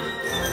Yeah.